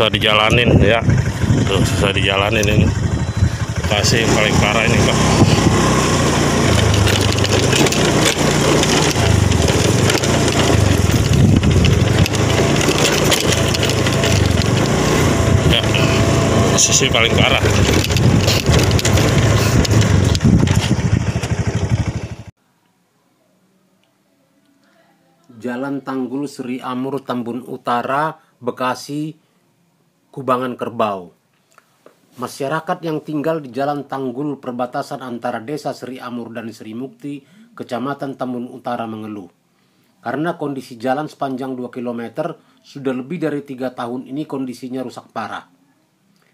susah dijalanin ya. Tuh susah dijalanin ini. Bekasi paling parah ini pak. Ya sisi paling parah. Jalan Tanggul Sri Amur Tambun Utara, Bekasi, Kubangan Kerbau. Masyarakat yang tinggal di Jalan Tanggul perbatasan antara Desa Sri Amur dan Sri Mukti, Kecamatan Tambun Utara mengeluh. Karena kondisi jalan sepanjang 2 km sudah lebih dari tiga tahun ini kondisinya rusak parah.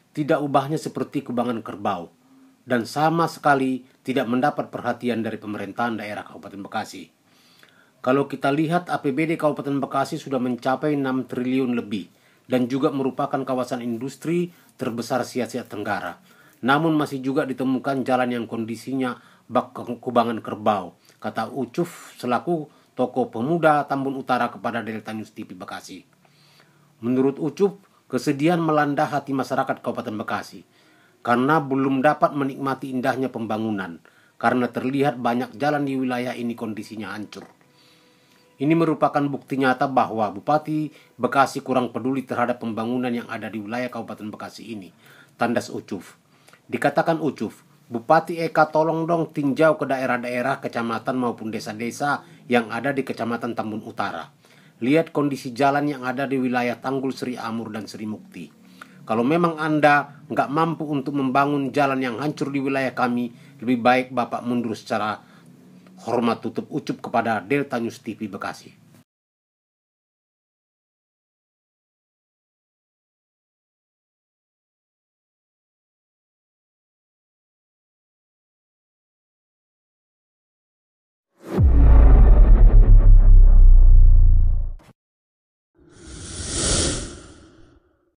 Tidak ubahnya seperti Kubangan Kerbau dan sama sekali tidak mendapat perhatian dari pemerintahan daerah Kabupaten Bekasi. Kalau kita lihat APBD Kabupaten Bekasi sudah mencapai 6 triliun lebih dan juga merupakan kawasan industri terbesar Asia Tenggara. Namun masih juga ditemukan jalan yang kondisinya bak kubangan kerbau, kata Ucuf selaku toko pemuda Tambun Utara kepada Delta News TV Bekasi. Menurut Ucup, kesedihan melanda hati masyarakat Kabupaten Bekasi karena belum dapat menikmati indahnya pembangunan karena terlihat banyak jalan di wilayah ini kondisinya hancur. Ini merupakan bukti nyata bahwa Bupati Bekasi kurang peduli terhadap pembangunan yang ada di wilayah Kabupaten Bekasi ini. Tandas Ucuf. Dikatakan Ucuf, Bupati Eka tolong dong tinjau ke daerah-daerah, kecamatan maupun desa-desa yang ada di Kecamatan Tambun Utara. Lihat kondisi jalan yang ada di wilayah Tanggul Sri Amur dan Sri Mukti. Kalau memang Anda nggak mampu untuk membangun jalan yang hancur di wilayah kami, lebih baik Bapak mundur secara hormat tutup ucup kepada Delta News TV Bekasi.